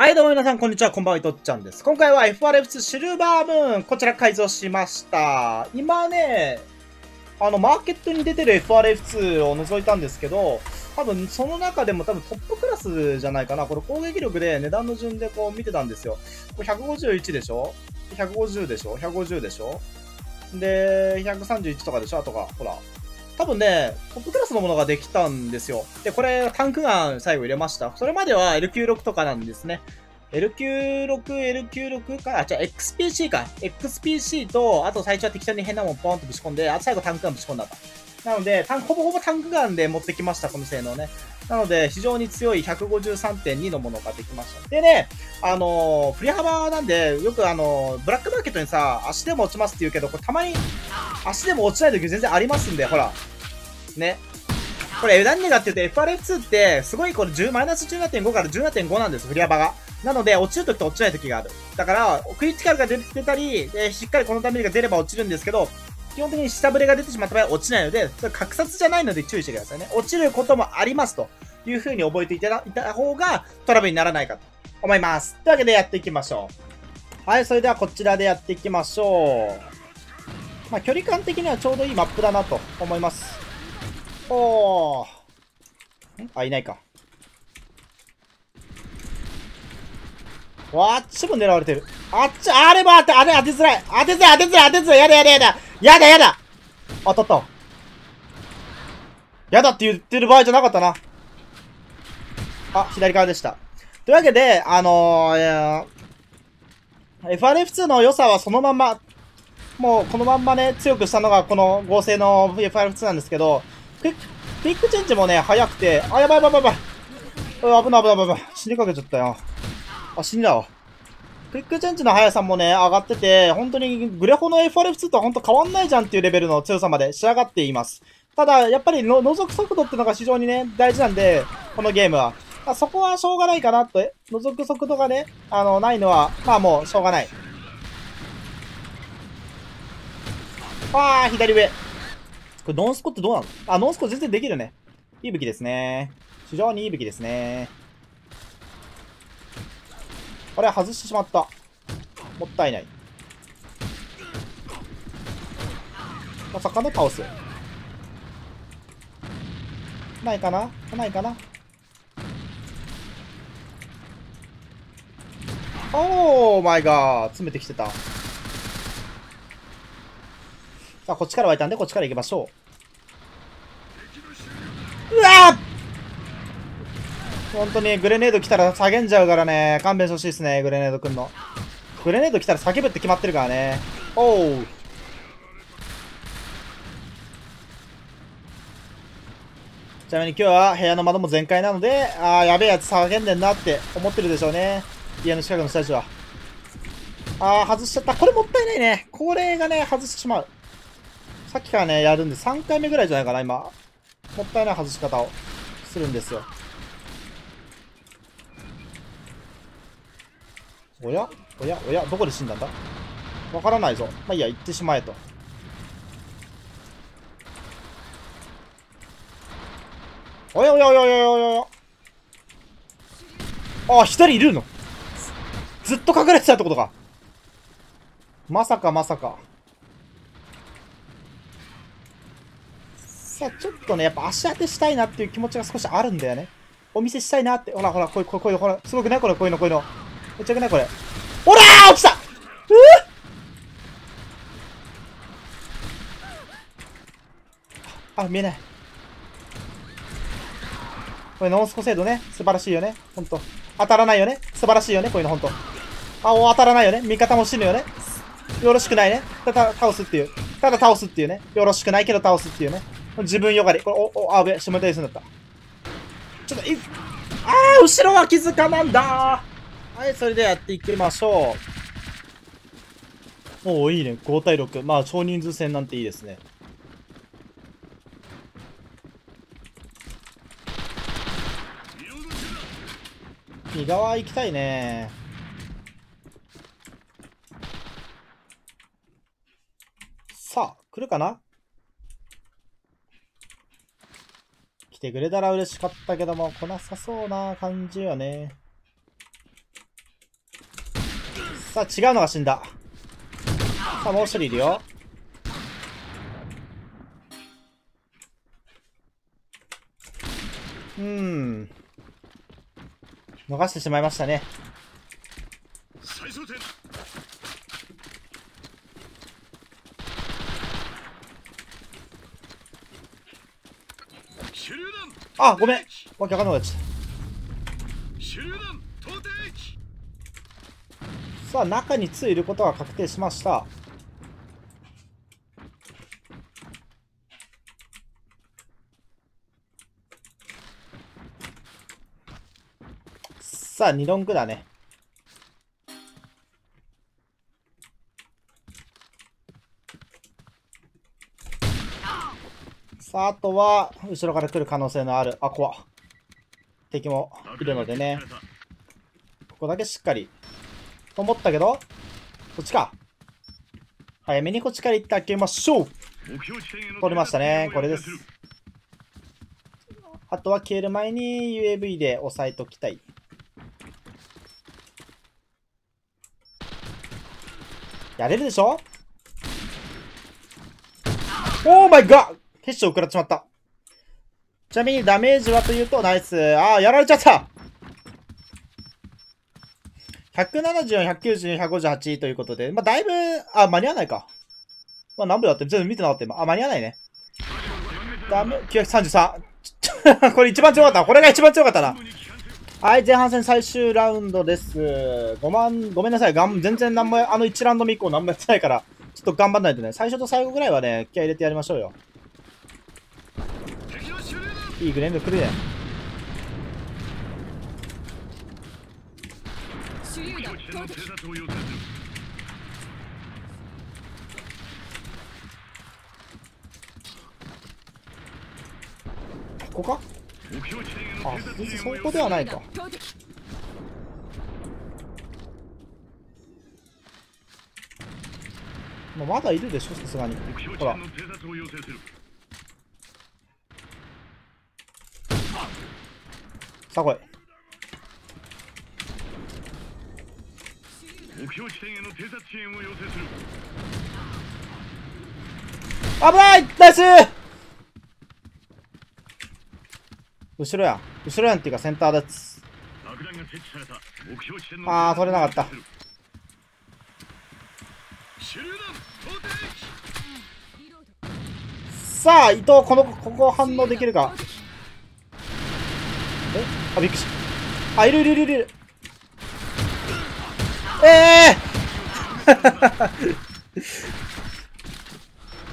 はい、どうも皆さん、こんにちは。こんばんは、いとっちゃんです。今回は FRF2 シルバームーン、こちら改造しました。今ね、あの、マーケットに出てる FRF2 を除いたんですけど、多分、その中でも多分トップクラスじゃないかな。これ攻撃力で値段の順でこう見てたんですよ。これ151でしょ ?150 でしょ ?150 でしょ？で、131とかでしょ？あとか、ほら。多分ね、トップクラスのものができたんですよ。で、これ、タンクガン最後入れました。それまでは L96 とかなんですね。L96、L96 か、あ、違う XPC か。XPC と、あと最初は適当に変なもんポンとぶち込んで、あと最後タンクガンぶち込んだと。なので、ほぼほぼタンクガンで持ってきました、この性能ね。なので、非常に強い153.2のものができました。でね、あのー、振り幅なんで、よくあのー、ブラックマーケットにさ、足でも落ちますって言うけど、これたまに、足でも落ちない時全然ありますんで、ほら。ね。これ、何がって言うと、FRF2 って、すごいこれ10、マイナス17.5から17.5なんです、振り幅が。なので、落ちる時と落ちない時がある。だから、クリティカルが出てたり、でしっかりこのダメージが出れば落ちるんですけど、基本的に下振れが出てしまった場合は落ちないので、それ格殺じゃないので注意してくださいね。落ちることもありますという風に覚えていただいた方がトラブルにならないかと思います。というわけでやっていきましょう。はい、それではこちらでやっていきましょう。まあ、距離感的にはちょうどいいマップだなと思います。おー。ん？あ、いないか。わあっちも狙われてる。あっち、あれば当て、あれ当てづらい。当てづらい、当てづらい、当てづらい。やだやだやだ。やだやだ。当たった。やだって言ってる場合じゃなかったな。あ、左側でした。というわけで、あのー、FRF2 の良さはそのまま、もうこのまんまね、強くしたのがこの合成の FRF2 なんですけど、クイック、クイックチェンジもね、早くて、あ、やばいやばいやばいやば。い危ない危ない危ない。死にかけちゃったよ。あ、死んだわ。クイックチェンジの速さもね、上がってて、本当にグレホの FRF2 とは本当変わんないじゃんっていうレベルの強さまで仕上がっています。ただ、やっぱりの覗く速度ってのが非常にね、大事なんで、このゲームは。まあ、そこはしょうがないかなと、覗く速度がね、あの、ないのは、まあもうしょうがない。あー、左上。これノンスコってどうなの？あ、ノンスコ全然できるね。いい武器ですね。非常にいい武器ですね。あれ、外してしまった。もったいない。まさかの倒す。ないかな？来ないかな？おーマイガー詰めてきてた。さあ、こっちから湧いたんで、こっちから行きましょ。うわ本当にグレネード来たら叫んじゃうからね。勘弁してほしいですね、グレネードくんの。グレネード来たら叫ぶって決まってるからね。おう。ちなみに今日は部屋の窓も全開なので、あーやべえやつ叫んでんなって思ってるでしょうね。家の近くの人たちは。あー、外しちゃった。これもったいないね。これがね、外してしまう。さっきからね、やるんで3回目ぐらいじゃないかな、今。もったいない外し方をするんですよ。おや？おや？おや？どこで死んだんだ？わからないぞ。まあいいや、行ってしまえと。おやおやおやおやおやおやあ、一人いるの？ずっと隠れてたってことか。まさかまさか。さあ、ちょっとね、やっぱ足当てしたいなっていう気持ちが少しあるんだよね。お見せしたいなって。ほらほら、こういう、こういう、こういう、ほら、すごくない？これ、こういうの、こういうの。めっちゃくないこれ。ほらー落ちたうあ、見えない。これノンスコ精度ね。素晴らしいよね。ほんと。当たらないよね。素晴らしいよね。こういうのほんと。あ、お当たらないよね。味方も死ぬよね。よろしくないね。ただ倒すっていう。ただ倒すっていうね。よろしくないけど倒すっていうね。自分よがり。これ、お、お、あべ、下手にすんだった。ちょっと、い、あー、後ろは気づかなんだはい、それでやっていきましょう。おお、いいね。5対6。まあ、少人数戦なんていいですね。右側行きたいね。さあ、来るかな？来てくれたら嬉しかったけども、来なさそうな感じよね。さあ、違うのが死んだ。さあ、もう一人いるよ。うーん。逃してしまいましたね。あ、ごめん。わけわかんなくなっちゃった。さあ、中に2いることが確定しました。さあ、2ロングだね。さあ、あとは、後ろから来る可能性のある、あ、怖敵もいるのでね。ここだけしっかり。と思ったけど、こっちか。早めにこっちから行ってあげましょう取れましたね。これです。あとは消える前に UAV で押さえときたい。やれるでしょ？オーマイガー決勝食らっちまった。ちなみにダメージはというと、ナイス。ああ、やられちゃった174、190、158ということで、まあ、だいぶ、あ、間に合わないか。まあ、何秒だって全部見てなかった今。あ、間に合わないね。ダメ、933。これ一番強かった。これが一番強かったな。はい、前半戦最終ラウンドです。ごまん、ごめんなさい。がん、全然何も、あの1ラウンド目以降何もやってないから、ちょっと頑張んないとね。最初と最後ぐらいはね、気合入れてやりましょうよ。いいグレード来るね。手榴弾目標地点の投擲ここか？あ、そこではないか。まあまだいるでしょ、さすがに。ほらさあ来い。目標地点への偵察支援を要請する危ないナイス後ろやん。後ろやんっていうかセンターです。爆弾が設置された目標地点のあー取れなかったさあ、伊藤、この、ここ反応できるか？え？あ、びっくりした。あ、いるいるいるいる。ええー、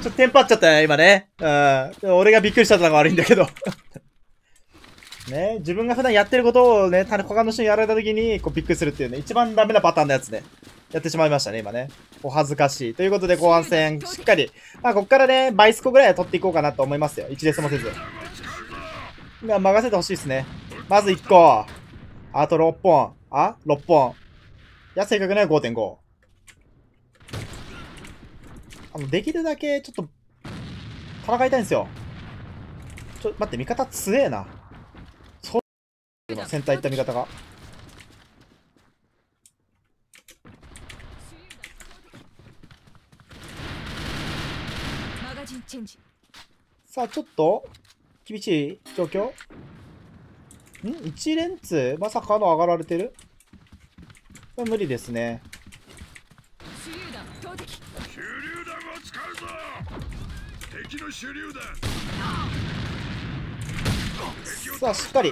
ちょっとテンパっちゃったね、今ね。うん。俺がびっくりしたのが悪いんだけど。ね自分が普段やってることをね、他の人にやられた時に、こうびっくりするっていうね、一番ダメなパターンのやつね。やってしまいましたね、今ね。お恥ずかしい。ということで、後半戦、しっかり、まあ、こっからね、倍スコぐらいは取っていこうかなと思いますよ。一列もせず。いや、任せてほしいですね。まず1個。あと6本。あ ?6 本。いや、正確には5.5。あの、できるだけ、ちょっと、戦いたいんですよ。ちょ、待って、味方強えな。そう、今、センター行った味方が。さあ、ちょっと、厳しい状況ん ?1 連通？まさかの上がられてる？これ無理ですね。手榴弾を使うぞ敵の手榴弾さあ、しっかり。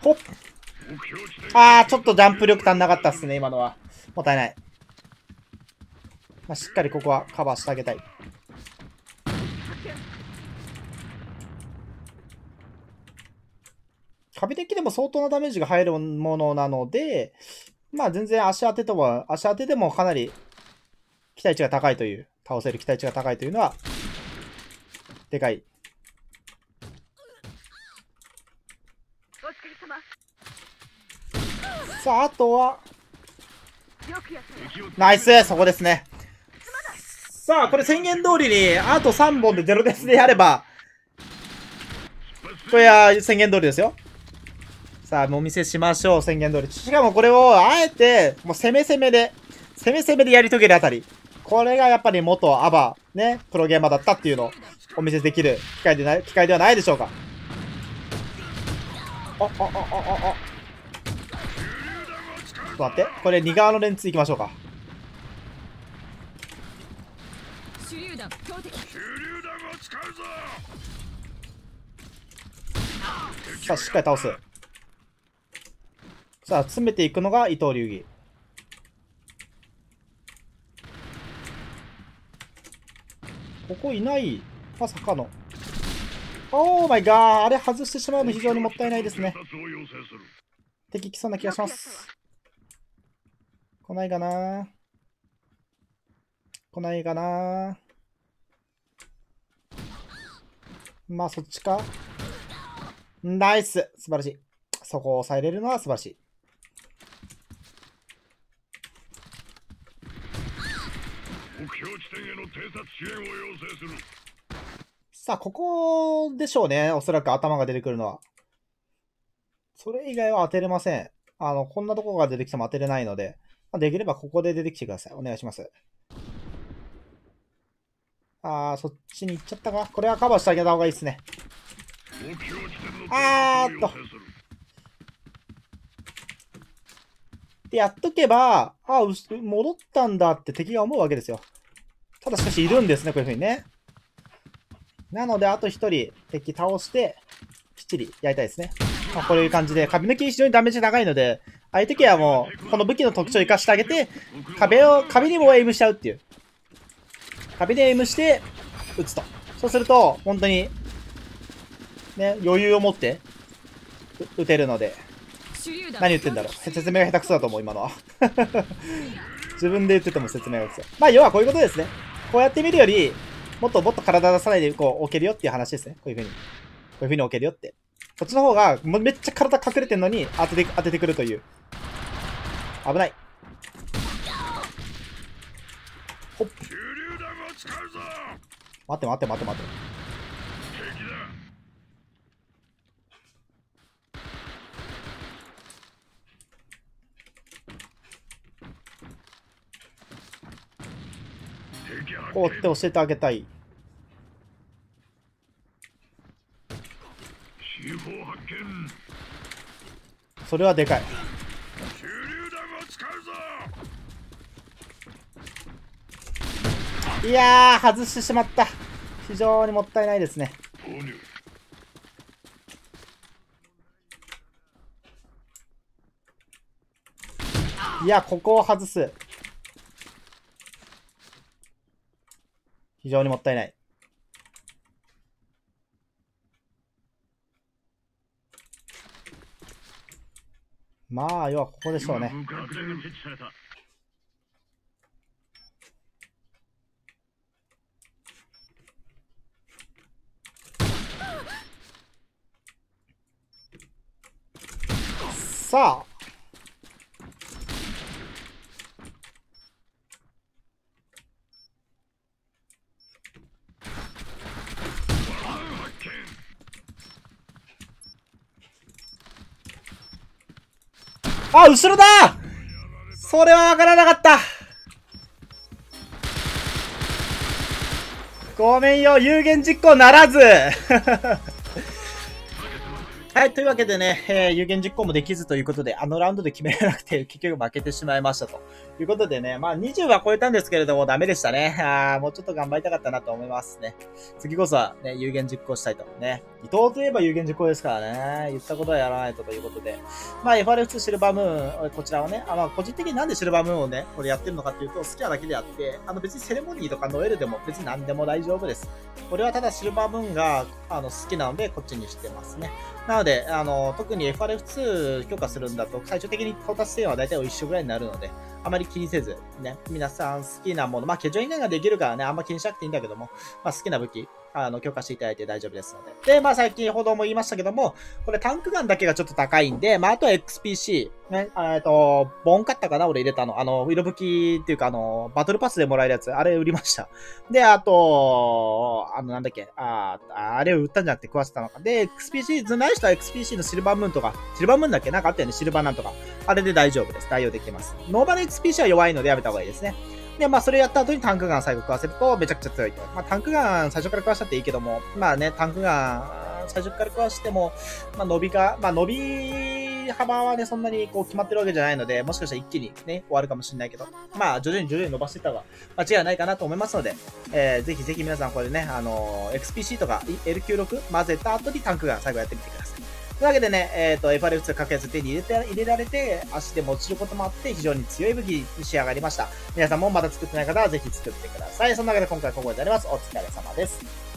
ほっあー、ちょっとジャンプ力足んなかったっすね、今のは。もったいない。まあ、しっかりここはカバーしてあげたい。壁的でも相当なダメージが入るものなので、まあ全然足当てても、足当てでもかなり期待値が高いという、倒せる期待値が高いというのは、でかい。さあ、あとは、ナイスそこですね。さあ、これ宣言通りに、あと3本でゼロデスでやれば、これは宣言通りですよ。さあ、お見せしましょう、宣言通り。しかもこれを、あえて、もう攻め攻めで、攻め攻めでやり遂げるあたり。これがやっぱり元アバ、ね、プロゲーマーだったっていうのをお見せできる機会でない、機会ではないでしょうか。あ、あ、あ、あ、あ、あ。ちょっと待って。これ、2側のレンツ行きましょうか。手榴弾弾を使うぞさあ、しっかり倒す。さあ、詰めていくのが伊藤流儀。ここいない。まさかの。オーマイガーあれ外してしまうの非常にもったいないですね。敵来そうな気がします。来ないかな来ないかなまあ、そっちか。ナイス素晴らしい。そこを抑えれるのは素晴らしい。目標地点への偵察支援を要請するさあ、ここでしょうね。おそらく頭が出てくるのは。それ以外は当てれません。あの、こんなとこが出てきても当てれないので、まあ、できればここで出てきてください。お願いします。あー、そっちに行っちゃったか。これはカバーしてあげた方がいいですね。あーっとで、やっとけば、あ戻ったんだって敵が思うわけですよ。ただしかしいるんですね、こういう風にね。なので、あと一人敵倒して、きっちりやりたいですね。まあ、こういう感じで、壁抜き非常にダメージ高いので、ああいう時はもう、この武器の特徴を生かしてあげて、壁を、壁にもエイムしちゃうっていう。壁でエイムして、撃つと。そうすると、本当に、ね、余裕を持って、う撃てるので、何言ってんだろう。説明が下手くそだと思う、今のは。自分で言ってても説明が下手くそ。まあ、要はこういうことですね。こうやって見るより、もっともっと体出さないで、こう、置けるよっていう話ですね。こういうふうに。こういうふうに置けるよって。こっちの方が、めっちゃ体隠れてんのに、当てて、当ててくるという。危ない。ほっ。待って待って待って待って。敵だ敵発こうって教えてあげたい。それはでかい。いや、外してしまった。非常にもったいないですね。いや、ここを外す。非常にもったいない。まあ、要はここでしょうね。さあ。発見あ、後ろだそれはわからなかったごめんよ、有言実行ならず はい、というわけでね、えー有言実行もできずということで、あのラウンドで決められなくて、結局負けてしまいましたということでね、まあ20は超えたんですけれども、ダメでしたね。あーもうちょっと頑張りたかったなと思いますね。次こそはね、有言実行したいと。ね。伊藤といえば有言実行ですからね。言ったことはやらないとということで。まあ FRF2 シルバームーン、こちらをね、あまあ個人的になんでシルバームーンをね、これやってるのかっていうと、好きなだけであって、あの別にセレモニーとかノエルでも別に何でも大丈夫です。これはただシルバームーンがあの好きなので、こっちにしてますね。なので、あの、特に FRF2 強化するんだと、最終的に到達点は大体一緒ぐらいになるので、あまり気にせず、ね、皆さん好きなもの、まあ、ケジョ以外ができるからね、あんま気にしなくていいんだけども、まあ、好きな武器、あの、許可していただいて大丈夫ですので。で、まあ、最近ほども言いましたけども、これタンクガンだけがちょっと高いんで、まあ、あと XPC、ね、えっと、ボンカッタかな俺入れたの。あの、色吹きっていうか、あの、バトルパスでもらえるやつ、あれ売りました。で、あと、あの、なんだっけ、ああれを売ったんじゃなくて食わせたのか。で、XPC、ずない人は XPC のシルバームーンとか、シルバームーンだっけ？なんかあったよね、シルバーなんとか。あれで大丈夫です。対応できます。ノーバル XPC は弱いのでやめた方がいいですね。で、まあ、それやった後にタンクガン最後食わせるとめちゃくちゃ強いと。まあ、タンクガン最初から食わしたっていいけども、まあね、タンクガン最初から食わしても、まあ、伸びが、まあ、伸び幅はね、そんなにこう決まってるわけじゃないので、もしかしたら一気にね、終わるかもしれないけど、まあ、徐々に徐々に伸ばしていった方が間違いないかなと思いますので、えー、ぜひぜひ皆さんこれね、あのー XPC とか L96 混ぜた後にタンクガン最後やってみてください。というわけでね、えっ、と、FRF2 各やつ手に入れて、入れられて、足でも落ちることもあって、非常に強い武器に仕上がりました。皆さんもまだ作ってない方はぜひ作ってください。そんなわけで今回はここまでになります。お疲れ様です。